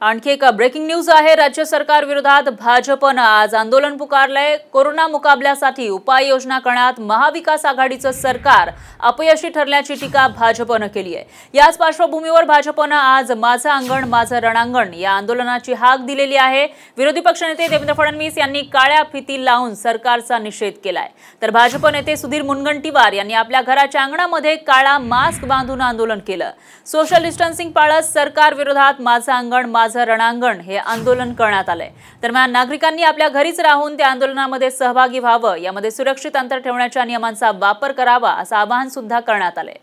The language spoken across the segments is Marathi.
आणखी एक ब्रेकिंग न्यूज आहे. राज्य सरकार विरोधात भाजपनं आज आंदोलन पुकारलंय. कोरोना मुकाबल्यासाठी उपाययोजना करण्यात महाविकास आघाडीचं सरकार अपयशी ठरल्याची टीका भाजपनं केली आहे. याच पार्श्वभूमीवर भाजपनं आज माझं अंगण माझं रणांगण या आंदोलनाची हाक दिलेली आहे. विरोधी पक्षनेते देवेंद्र फडणवीस यांनी काळ्या फिती लावून सरकारचा निषेध केलाय. तर भाजप नेते सुधीर मुनगंटीवार यांनी आपल्या घराच्या अंगणामध्ये काळा मास्क बांधून आंदोलन केलं. सोशल डिस्टन्सिंग पाळत सरकार विरोधात माझं अंगण माझं रणांगण हे आंदोलन करण्यात आलंय. दरम्यान नागरिकांनी आपल्या घरीच राहून त्या आंदोलनामध्ये सहभागी व्हावं यामध्ये सुरक्षित अंतर ठेवण्याच्या नियमांचा वापर करावा असं आवाहन सुद्धा करण्यात आलंय.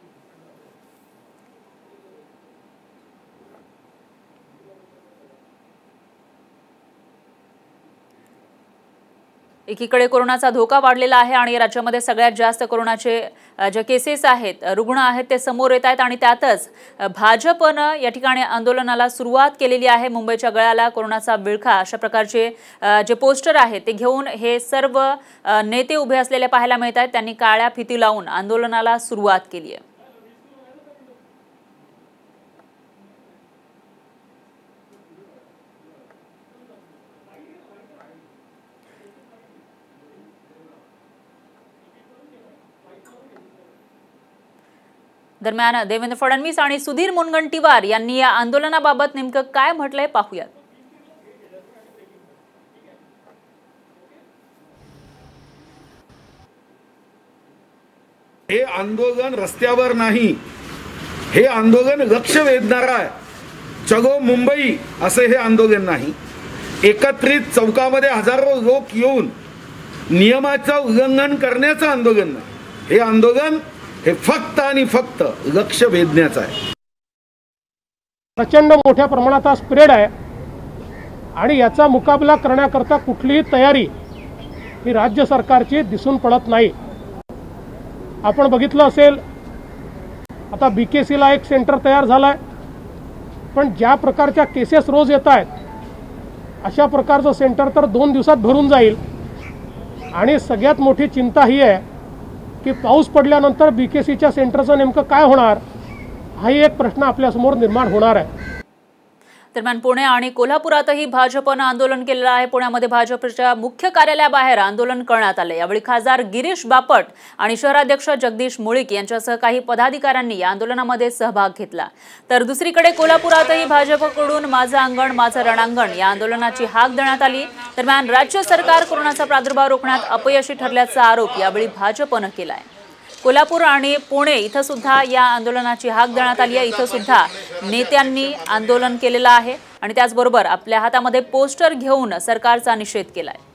एकीकडे कोरोनाचा धोका वाढलेला आहे आणि राज्यामध्ये सगळ्यात जास्त कोरोनाचे जे केसेस आहेत रुग्ण आहेत ते समोर येत आहेत आणि त्यातच भाजपनं या ठिकाणी आंदोलनाला सुरुवात केलेली आहे. मुंबईच्या गळ्याला कोरोनाचा विळखा अशा प्रकारचे जे पोस्टर आहेत ते घेऊन हे सर्व नेते उभे असलेले पाहायला मिळत आहेत. त्यांनी काळ्या फिती लावून आंदोलनाला सुरुवात केली आहे. दरम्यान देवेंद्र फडणवीस आणि सुधीर मुनगंटीवार यांनी या आंदोलनाबाबत नेमकं काय म्हटलंय पाहूयात. हे आंदोलन रस्त्यावर नाही. हे आंदोलन लक्ष वेधणारं आहे चगो मुंबई असे हे आंदोलन नाही. एकत्रित चौकामध्ये हजारो लोक येऊन नियमाचं उल्लंघन करण्याचं आंदोलन नाही. हे आंदोलन हे फक्त आणि फक्त लक्ष वेधण्याचं आहे. प्रचंड मोठ्या प्रमाणात हा स्प्रेड आहे. आणि याचा मुकाबला करण्याकरता कुठलीही तयारी ही राज्य सरकारची दिसून पडत नाही. आपण बघितलं असेल आता बी के सीला एक सेंटर तयार झालं आहे पण ज्या प्रकारच्या केसेस रोज येत आहेत अशा प्रकारचं सेंटर तर दोन दिवसात भरून जाईल. आणि सगळ्यात मोठी चिंता ही आहे की पाऊस पडल्यानंतर बी के सीच्या सेंटरचं नेमकं काय होणार? हाही एक प्रश्न आपल्यासमोर निर्माण होणार आहे. दरम्यान पुणे आणि कोल्हापुरातही भाजपनं आंदोलन केलेलं आहे. पुण्यामध्ये भाजपच्या मुख्य कार्यालयाबाहेर आंदोलन करण्यात आले यावेळी खासदार गिरीश बापट आणि शहराध्यक्ष जगदीश मुळीक यांच्यासह काही पदाधिकाऱ्यांनी या आंदोलनामध्ये सहभाग घेतला. तर दुसरीकडे कोल्हापुरातही भाजपकडून माझं अंगण माझं रणांगण या आंदोलनाची हाक देण्यात आली. दरम्यान राज्य सरकार कोरोनाचा प्रादुर्भाव रोखण्यात अपयशी ठरल्याचा आरोप यावेळी भाजपनं आहे कोल्हापूर आणि पुणे इथं सुद्धा या आंदोलनाची हाक देण्यात आली आहे. इथं सुद्धा नेत्यांनी आंदोलन केलेलं आहे आणि त्याचबरोबर आपल्या हातामध्ये पोस्टर घेऊन सरकारचा निषेध केला आहे